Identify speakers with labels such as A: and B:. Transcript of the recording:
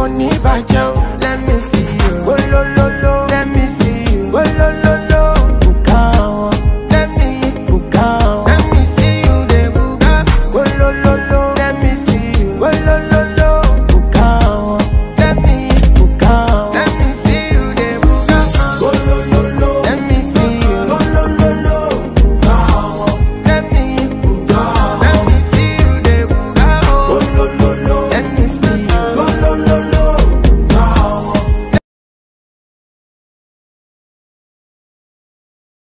A: kò ní bàjẹ́ o.